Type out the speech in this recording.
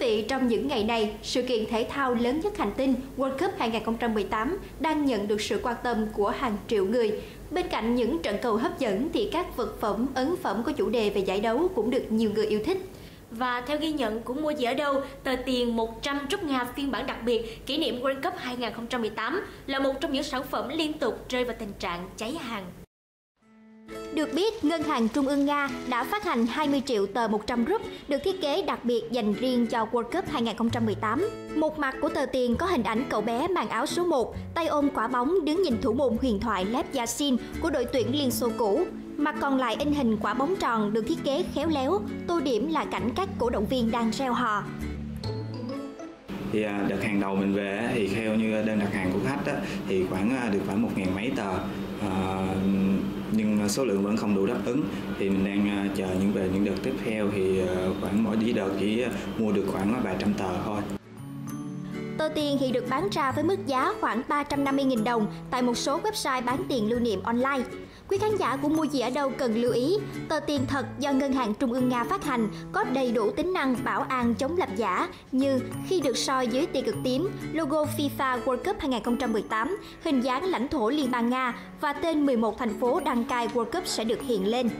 Vị, trong những ngày này, sự kiện thể thao lớn nhất hành tinh World Cup 2018 đang nhận được sự quan tâm của hàng triệu người. Bên cạnh những trận cầu hấp dẫn thì các vật phẩm, ấn phẩm có chủ đề về giải đấu cũng được nhiều người yêu thích. Và theo ghi nhận của mua gì ở đâu, tờ tiền 100 rúp Nga phiên bản đặc biệt kỷ niệm World Cup 2018 là một trong những sản phẩm liên tục rơi vào tình trạng cháy hàng. Được biết, Ngân hàng Trung ương Nga đã phát hành 20 triệu tờ 100 rúp được thiết kế đặc biệt dành riêng cho World Cup 2018. Một mặt của tờ tiền có hình ảnh cậu bé mang áo số 1, tay ôm quả bóng đứng nhìn thủ môn huyền thoại Lev Yashin của đội tuyển Liên Xô cũ. Mặt còn lại in hình quả bóng tròn được thiết kế khéo léo, tô điểm là cảnh các cổ động viên đang reo hò thì à, đợt hàng đầu mình về thì theo như đơn đặt hàng của khách thì khoảng à, được khoảng một ngàn mấy tờ à, số lượng vẫn không đủ đáp ứng. Thì mình đang à, chờ những về những đợt tiếp theo thì à, khoảng mỗi đợt chỉ à, mua được khoảng vài trăm tờ thôi. Tờ tiền thì được bán ra với mức giá khoảng 350.000 đồng tại một số website bán tiền lưu niệm online. Quý khán giả của mua gì ở đâu cần lưu ý, tờ tiền thật do Ngân hàng Trung ương Nga phát hành có đầy đủ tính năng bảo an chống lập giả như khi được soi dưới tia cực tím, logo FIFA World Cup 2018, hình dáng lãnh thổ Liên bang Nga và tên 11 thành phố đăng cai World Cup sẽ được hiện lên.